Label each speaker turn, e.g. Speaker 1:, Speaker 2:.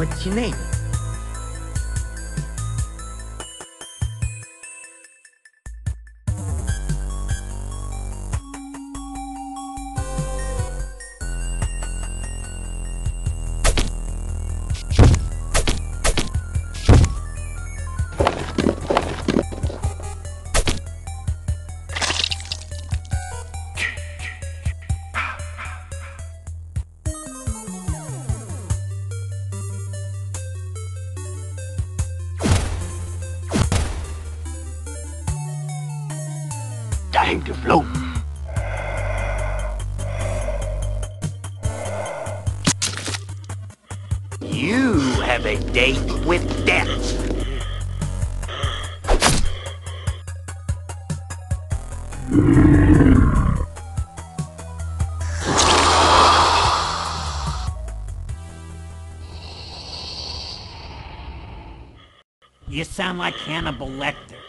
Speaker 1: What's your name?
Speaker 2: Time to float. You have a date with death.
Speaker 3: You sound like Hannibal Lecter.